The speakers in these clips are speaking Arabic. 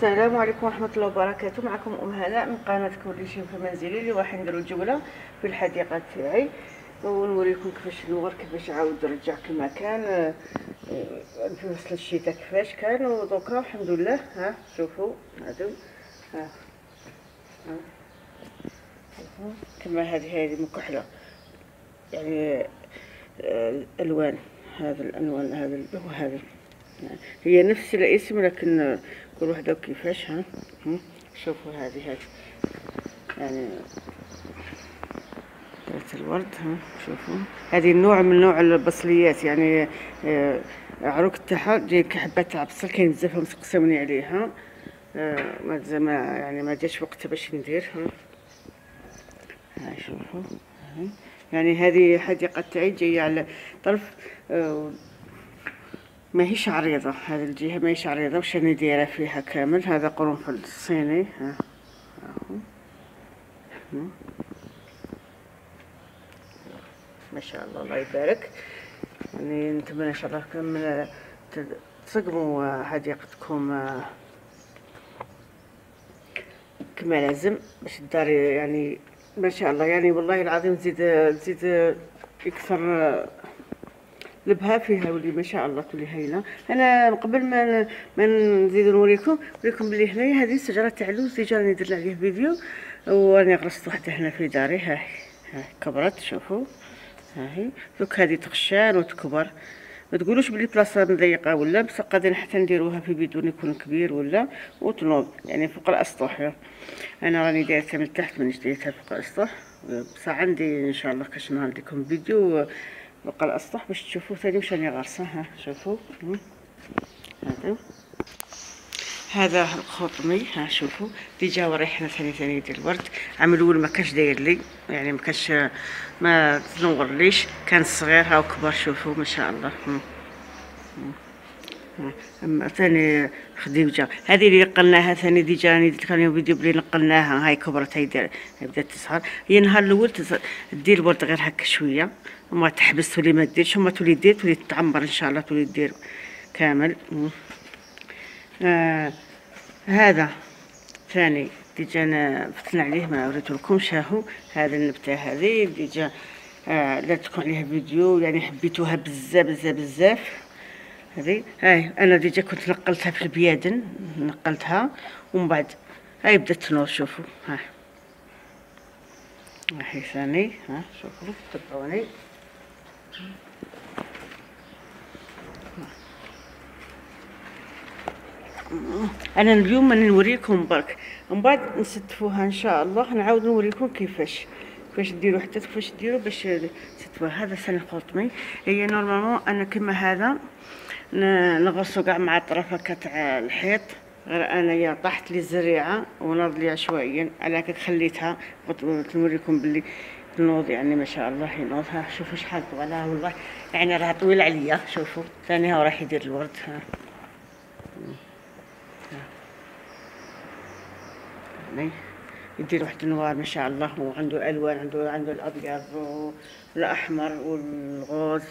السلام عليكم ورحمة الله وبركاته. معكم أم هناء من قناة كل في منزلي اللي راح نديرو جولة في الحديقة تاعي. ونوريكم كيفاش نور كيفاش عاود رجع كما كان آه، آه، في فصل الشتاء كيفاش كان. ودوكا الحمد لله ها شوفوا هادو ها ها. كما هذه هذه مكحلة يعني آه، الألوان هذا الألوان هذا وهذا هي نفس الاسم لكن كل وحدة كيفاش ها؟ شوفوا هذه هذه. يعني ذات الورد ها؟ شوفوا. هذه نوع من نوع البصليات يعني آه، عروق تاعها جاي كحبات تاع بصل كاين بزاف مسقسموني عليها آه، ما زعما يعني ما جاش وقت باش ندير ها؟ شوفوا. يعني هذه حديقة تاعي جاية على طرف آه، ماهيش عريضة هذه الجهة ماهيش عريضة واش راني دايرة فيها كامل؟ هذا قرنفل الصيني. ها. ها. ما شاء الله الله يبارك. يعني نتمنى إن شاء الله كم تسقموا حديقتكم آه، كما لازم. باش الدار يعني ما شاء الله يعني والله العظيم تزيد تزيد يكثر لبها فيها ولي ما شاء الله تولي هايلة. أنا قبل ما ما نزيد نوريكم نوريكم بلي هنايا هذه الشجره تاع اللوز déjà راني درت عليه فيديو. وراني غرست وحده هنا في داري ها ها كبرت شوفوا. ها هي. دوك هذه تغشان وتكبر. ما تقولوش بلي بلاصة مضيقة ولا بصح قادرين حتى نديروها في بدون يكون كبير ولا. وتنوض يعني فوق الأسطح. أنا راني دايرتها من تحت من دايرتها فوق الأسطح. بصح عندي إن شاء الله كاش نهار لكم فيديو. فوق الاسطح باش تشوفوا ثاني واش راني غارسة؟ ها شوفوا. هذا هذا الخطمي ها شوفوا déjà وريحنا ثاني ثاني ديال الورد. عام الأول ما كانش داير لي يعني ما كانش ما تنور ليش. كان صغير هاو كبر شوفوا ما شاء الله. ها. أما ثاني خديجه هذه اللي نقلناها ثاني déjà راني درت لكم فيديو بلي نقلناها. هاي كبرت هاي بدات تصغر هي النهار الأول تز- دير الورد غير هكا شوية. وما تحبس تولي ما ديرش وما تولي دير تولي تعمر إن شاء الله تولي دير كامل. آه هذا ثاني déjà أنا فتنا عليه ما وريت لكمش هاهو هذا النبتة هذه déjà آه لا تكون عليها فيديو يعني حبيتوها بزاف بزاف بزاف. هذه هاي أنا déjà كنت نقلتها في البيادن نقلتها ومن بعد هاي بدات تنوض شوفوا ها. هاي ثاني ها شوفوا تبعوني. أنا اليوم نوريكم برك. من بعد نستفوها إن شاء الله. نعاود نوريكم كيفاش كيفاش ديروا حتى كيفاش ديروا باش تستفوها. هذا سن القطمي هي نورمالمون أنا كما هذا نغرسو كاع مع الطرف هكا تاع الحيط. غير أنايا طاحت لي الزريعة وناض لي عشوائيا على هكاك خليتها قلت نوريكم باللي تنوض يعني ما شاء الله ينوض. ها شوفوا شحال طوالها والله يعني راها طويله عليا. شوفوا ثاني ها راح يدير الورد ها. يعني يدير واحد النوار ما شاء الله وعنده ألوان عنده عنده الأبيض والأحمر وال rose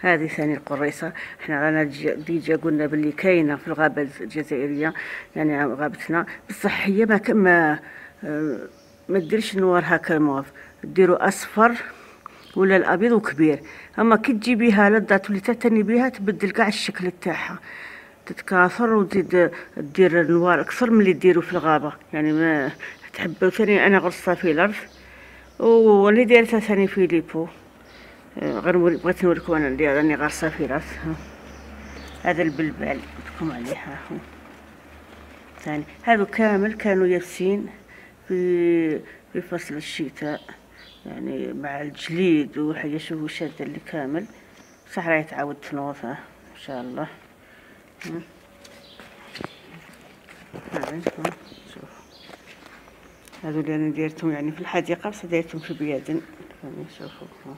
هذه ثاني القريصة. إحنا رانا déjà- قلنا باللي كاينة في الغابة الجزائرية يعني غابتنا. بصح هي ما ك- ما ديرش النوار هكا موف ديروا أصفر ولا الأبيض وكبير. أما كي تجيبيها للدار تولي تعتني بها تبدل كاع الشكل تاعها. تتكاثر وتزيد دير النوار أكثر من اللي ديروا في الغابة. يعني ما تحب ثاني أنا غرستها في الأرض. واللي دايرتها ثاني في ليبو غير بغيت نوريكم أنا اللي راني غارسه في ها. هذا البلبال لكم عليها هو. ثاني. هذو كامل كانوا يابسين. في في فصل الشتاء يعني مع الجليد وحاجة شوفوا شادة اللي كامل. صح راهي تعاود تنوض ها، إن شاء الله. شوف. هذو اللي أنا ديرتهم يعني في الحديقة بس ديرتهم في بيادن. يعني شوفوا. ها.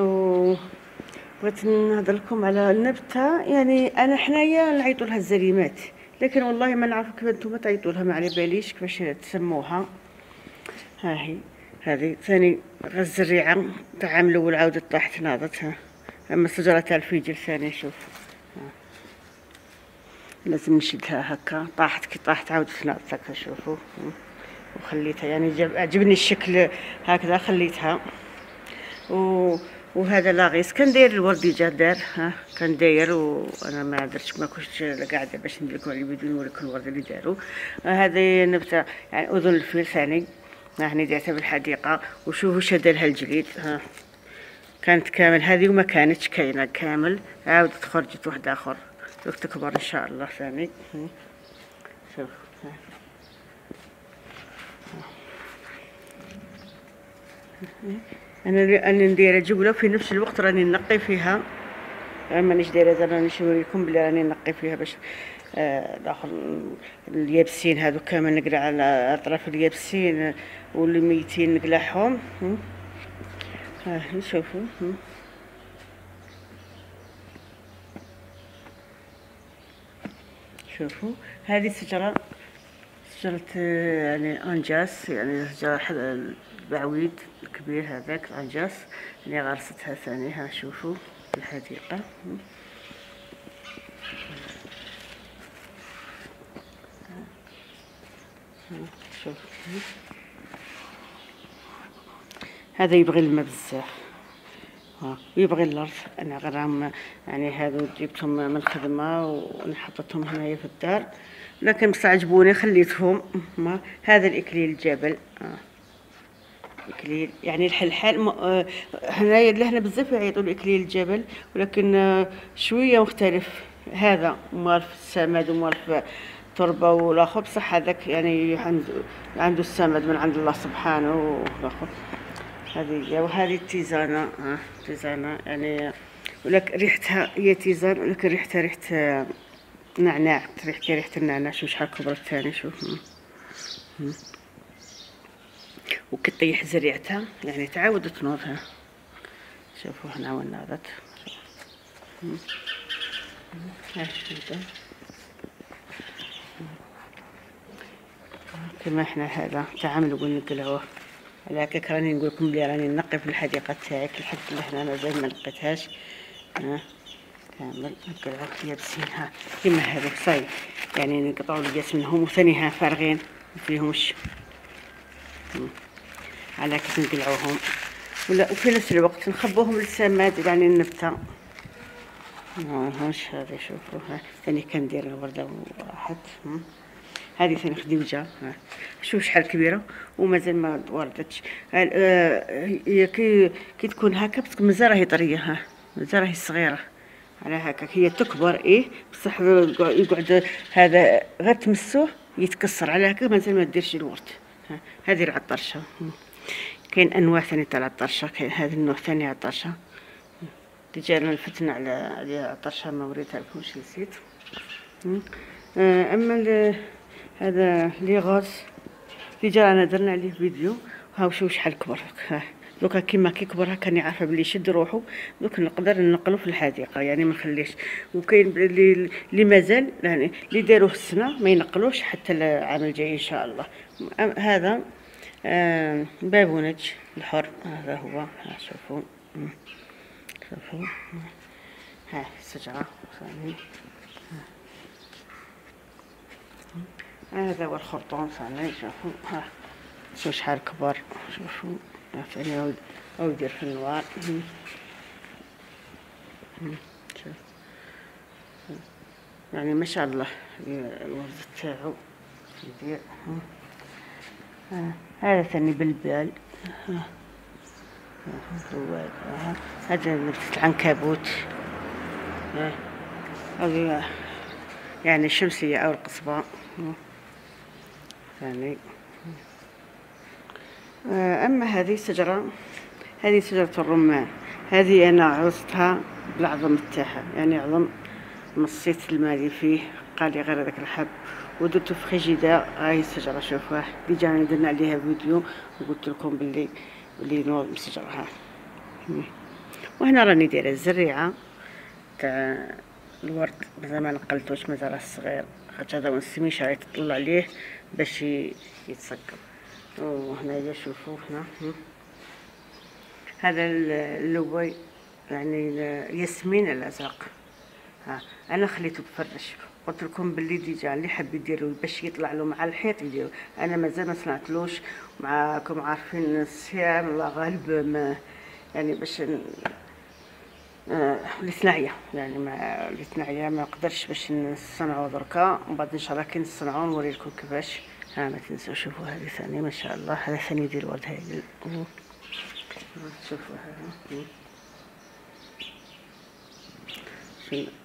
و بغيت نهضر لكم على النبتة. يعني أنا حنايا نعيطوا لها الزريمات. لكن والله ما نعرف كيف أنتم تعيطوا لها ما على باليش كيفاش تسموها. ها هي. هذه ثاني غز الريعة تاع عام الأول عاودت طاحت ناضت ها. أما الشجرة تاع الفجل ثاني شوف. لازم نشدها هكا. طاحت كي طاحت عاودت تنعس هكا شوفوا وخليتها يعني جب... عجبني الشكل هكذا خليتها. و... وهذا لاغيس كان داير الورديجه دار ها كان داير وأنا ما درتش ما كنتش قاعدة باش ندير لكم الفيديو نوريكم الورد اللي داروا هذه نبتة يعني أذن الفيل ثاني. هاني ديرتها بالحديقة. وشوفوا شد لها الجليد ها. كانت كامل. هذه وما كانتش كاينة كامل. عاودت خرجت واحد آخر. تكبر إن شاء الله ثاني. شوف أنا أنا ندير جبله في نفس الوقت راني نقي فيها. مانيش دايرة زعما راني نوريكم بلي راني نقي فيها باش داخل آه، اليابسين هذو كامل نقلع على أطراف اليابسين والميتين نقلعهم ها نشوفوا شوفوا هذه شجرة شجرة يعني أنجاس يعني شجرة البعويد الكبير هذاك أنجاس اللي غرستها ثاني ها شوفوا في الحديقة. هذا يبغي الماء بزاف. ويبغي الأرض. أنا غرام يعني هذو جبتهم من الخدمة ونحطتهم هنايا في الدار. لكن بصح عجبوني خليتهم. هذا الإكليل الجبل. آه. إكليل. يعني الحلحال آه هنايا لهنا بزاف يعيطوا الاكليل الجبل ولكن آه شوية مختلف. هذا مال في السماد ومال في التربه والآخر. بصح هذاك يعني عنده عنده السمد من عند الله سبحانه والآخر. هذه وهذه التيزانة. ها تيزانة يعني ولك ريحتها هي تيزان ولكن ريحتها ريحة نعناع. ريحتها ريحة النعناع. شوف شحال كبرت ثاني شوف. وكطيح زريعتها يعني تعاود تنوضها. شوفوا هنا وين ناضت. كما إحنا هذا تعاملوا نقلعوه. على هكاك راني نقول لكم بلي راني نقي في الحديقة تاعي الحد اللي هنا مازال ما نقيتهاش. ها؟ كامل. نقلعو يابسين ها كيما هذوك صاي. يعني نقطعو الياس منهم وثاني ها فارغين مفيهمش على كيف نقلعوهم. ولا وفي نفس الوقت نخبوهم للسماد يعني النبتة. هاش هذا شوفوا ها ثاني كندير الورده واحد. هذه ثاني خديوجه شوف شحال كبيرة. ومازال ما وردتش. آه، هي كي كي تكون هكا بس مازال راهي طرية. ها. مازال راهي صغيرة. على هكا هي تكبر. إيه. بصح يقعد هذا غير تمسوه يتكسر. على هكا مازال ما ديرش الورد. هذه العطرشة. كاين انواع ثاني تاع العطرشه كاين هذا النوع ثاني عطرشه déjà أنا لفتنا على على عطرشه ما وريتها لكمش نسيت. آه، أما هذا لي غاز اللي جرانا درنا عليه فيديو هاو شوف شحال كبر دوكا كيما كيكبر هكا راني عارفه بلي يشد روحو. دوك نقدر نقلو في الحديقة يعني ما نخليش. وكاين اللي اللي مازال يعني اللي داروه السنة ما ينقلوش حتى العام الجاي إن شاء الله. هذا بابونج الحر. هذا هو. ها شوفوا. شوفوا. ها الشجره ثاني. هذا هو الخرطوم. ثاني. شوفوا. ها. شو شحال كبر. شوفوا. ثاني. عاود يدير في النوار. يعني ما شاء الله الورد تاعو يدير. هذا ثاني بالبال. هذا نبتة العنكبوت يعني الشمسية أو القصبة. ثاني آه، أما هذه الشجرة هذه شجرة الرمان. هذه أنا عوزتها بالعظم تاعها يعني عظم مصيت المالي فيه قال لي غير هذاك الحب. ودرتو في خجيدة هاي الشجرة شوفوها ديجا درنا عليها فيديو وقلت لكم باللي باللي نوض الشجرة ها وهنا راني دايرة الزريعة تاع الورد مازال ما نقلتوش مازال صغير. خاطر هذا ونسميش راهي تطلع عليه باش يتسكر. وهنايا شوفوا هنا. هذا اللوي يعني ياسمين الأزرق. ها أنا خليته بفرش. قلت لكم باللي déjà اللي حاب يدير باش يطلع له مع الحيط يدير أنا مازال ما صنعتلوش معاكم عارفين الصيام الله غالب ما يعني باش آه الثنائيه يعني مع الثنائيه ما نقدرش باش نصنعو دركا. ومن بعد إن شاء الله كي نصنعو نوريلكم كيفاش. ها ما تنسوا شوفوا هذه ثاني ما شاء الله. هذا ثاني ديال الورد هايل شوفوا هذا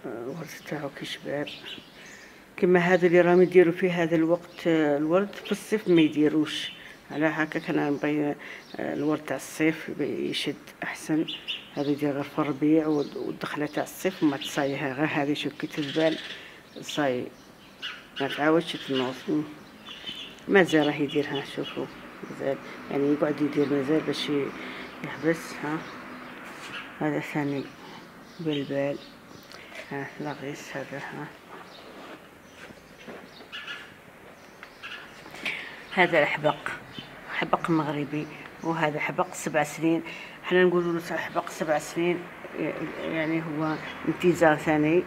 الورد تاعو كي شباب. كما هذا اللي راهم يديروا في هذا الوقت آه، الورد. في الصيف ما يديروش. على هكا كان نبغي آه، الورد تاع الصيف يشد أحسن. هذا يدير غير في الربيع والدخلة تاع الصيف. وما تصايها غير هذه شوف كي تزبال صاي ما تعاودش تنوض مازال راه يديرها شوفوا. مازال. يعني يقعد يدير مازال باش يحبس ها. هذا ثاني بلبال ها لاغيس هذا ها. هذا الحبق حبق مغربي وهذا حبق سبع سنين. حنا نقولوا له حبق سبع سنين يعني هو انتزاع ثاني.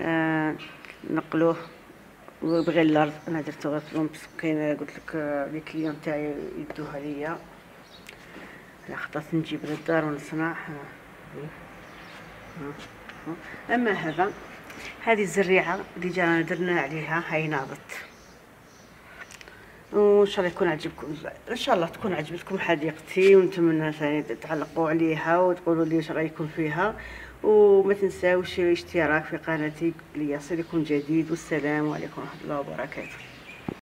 آه نقلوه وبغي الأرض. أنا درتو غير في كاين قلت لك لي كليون تاعي يدوها ليا. خطات نجيب للدار ونصنع. أما هذا هذه الزريعة اللي جانا درنا عليها هاي ناضت. وان شاء الله يكون عجبكم إن شاء الله تكون عجبتكم حديقتي ونتمنى ثاني تعلقوا عليها وتقولوا لي واش رايكم فيها. وما تنساوش اشتراك في قناتي ليصلكم جديد والسلام عليكم ورحمة الله وبركاته.